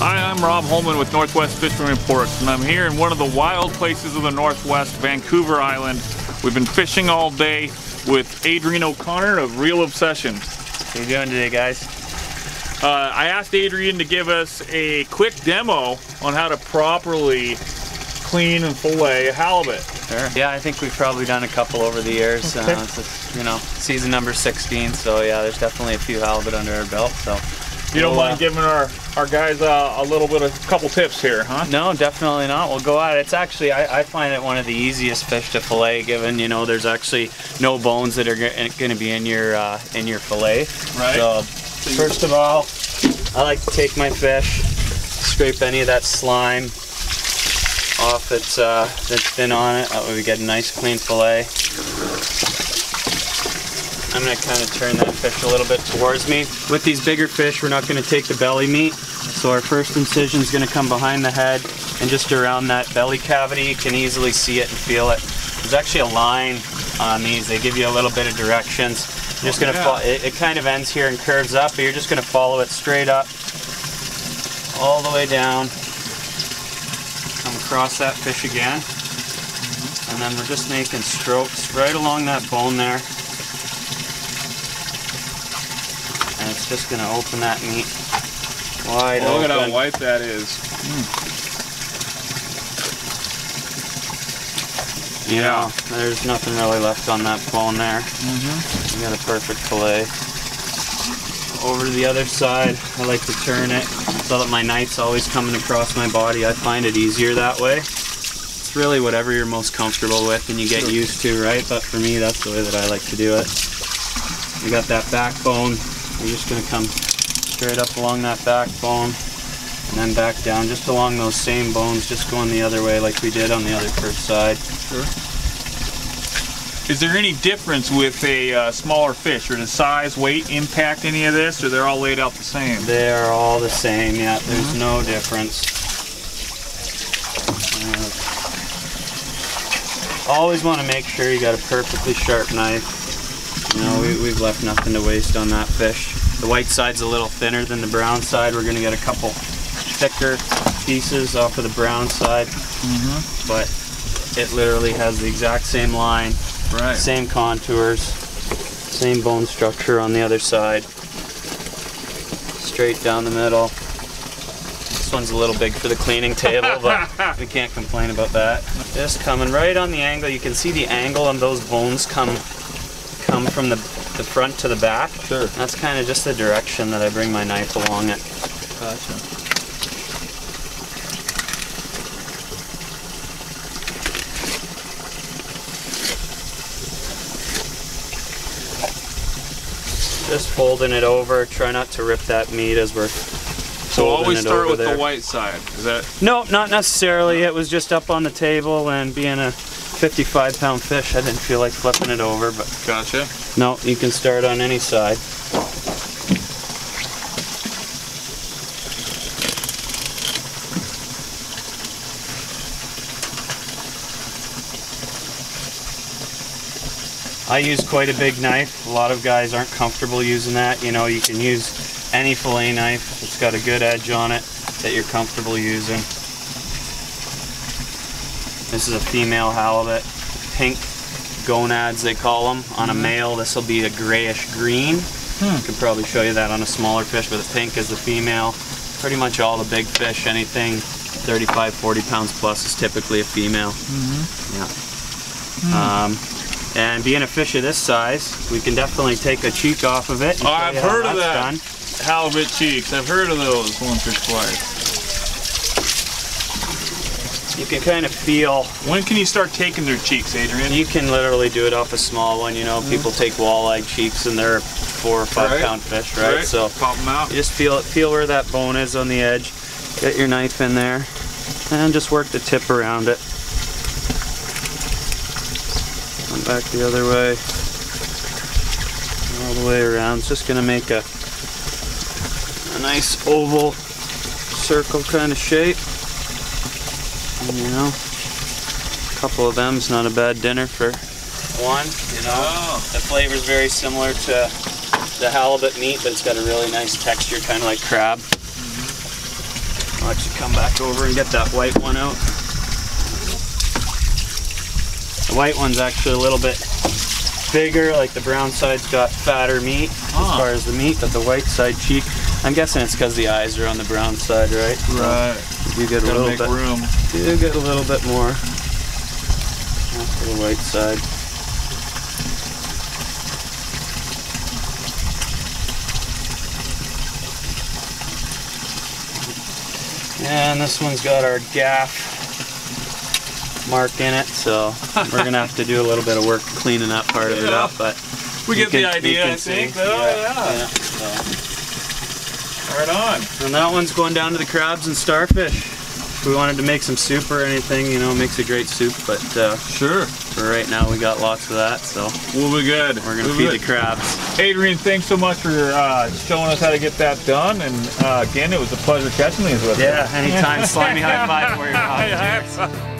I'm Rob Holman with Northwest Fishing Reports, and I'm here in one of the wild places of the Northwest, Vancouver Island. We've been fishing all day with Adrian O'Connor of Reel Obsession. How you doing today, guys? Uh, I asked Adrian to give us a quick demo on how to properly clean and fillet a halibut. Sure. Yeah, I think we've probably done a couple over the years. Okay. Uh, it's, you know, season number 16, so yeah, there's definitely a few halibut under our belt. So You don't Well, mind uh, giving our, our guys uh, a little bit of a couple tips here, huh? no, definitely not. We'll go at it. It's actually I, I find it one of the easiest fish to fillet, given you know there's actually no bones that are going to be in your uh, in your fillet. Right. So first of all, I like to take my fish, scrape any of that slime off its uh, that's been on it. That way we get a nice clean fillet. I'm gonna kind of turn that fish a little bit towards me. With these bigger fish, we're not gonna take the belly meat. So our first incision is gonna come behind the head and just around that belly cavity. You can easily see it and feel it. There's actually a line on these. They give you a little bit of directions. You're just gonna oh, yeah. it, it kind of ends here and curves up, but you're just gonna follow it straight up, all the way down. Come across that fish again. Mm-hmm. And then we're just making strokes right along that bone there. Just gonna open that meat wide Look at how white that is. Yeah, there's nothing really left on that bone there. Mm-hmm. You got a perfect fillet. Over to the other side, I like to turn it so that my knife's always coming across my body. I find it easier that way. It's really whatever you're most comfortable with and you get Sure. used to, right? But for me, that's the way that I like to do it. You got that backbone. You're just gonna come straight up along that backbone and then back down just along those same bones, just going the other way like we did on the other first side. Sure. Is there any difference with a uh, smaller fish, or does size, weight impact any of this, or they're all laid out the same? They are all the same, yeah, there's no difference. Uh, always want to make sure you got a perfectly sharp knife. You know, we, we've left nothing to waste on that fish. The white side's a little thinner than the brown side. We're gonna get a couple thicker pieces off of the brown side. Mm-hmm. But it literally has the exact same line, Right. same contours, same bone structure on the other side. Straight down the middle. This one's a little big for the cleaning table, but we can't complain about that. Just coming right on the angle. You can see the angle on those bones come come from the, the front to the back. Sure. That's kind of just the direction that I bring my knife along it. Gotcha. Just folding it over. Try not to rip that meat as we're So always start with there. the white side. Is that No, not necessarily. It was just up on the table and being a 55 pound fish, I didn't feel like flipping it over, but gotcha? no, you can start on any side. I use quite a big knife. A lot of guys aren't comfortable using that. You know, you can use any fillet knife. It's got a good edge on it that you're comfortable using. This is a female halibut. Pink gonads, they call them. On a mm-hmm. male, this will be a grayish green. Hmm. I could probably show you that on a smaller fish, but the pink is the female. Pretty much all the big fish, anything 35, 40 pounds plus is typically a female. Mm-hmm. Yeah. Hmm. Um, and being a fish of this size, we can definitely take a cheek off of it. Oh, I've heard of that. Halibut cheeks. I've heard of those once or twice. You can kind of feel When can you start taking their cheeks, Adrian? You can literally do it off a small one. You know, mm-hmm. people take walleye cheeks and they're four or five Right. pound fish, right? So pop them out. you just feel it, feel where that bone is on the edge. Get your knife in there, and just work the tip around it. Come back the other way, all the way around. It's just gonna make a a nice oval circle kind of shape. And, you know, a couple of them's not a bad dinner for one. You know, Oh. the flavor's very similar to the halibut meat, but it's got a really nice texture, kind of like crab. I'll actually come back over and get that white one out. The white one's actually a little bit bigger, like the brown side's got fatter meat Ah. as far as the meat, but the white side cheek, I'm guessing it's because the eyes are on the brown side, right? So Right. You get a Gotta little make bit, room. you get a little bit more for the right side. And this one's got our gaff mark in it, so we're gonna have to do a little bit of work cleaning that part of it up, but We get the can- you idea, I think. see. Oh, yeah. yeah, so. Right on. And that one's going down to the crabs and starfish. If we wanted to make some soup or anything, you know, it makes a great soup, but uh, Sure. for right now we got lots of that, so We'll be good. we're gonna We'll feed the crabs. Adrian, thanks so much for uh, showing us how to get that done. And uh, again, it was a pleasure catching these with you. Yeah, anytime, slimy high five for your Yeah.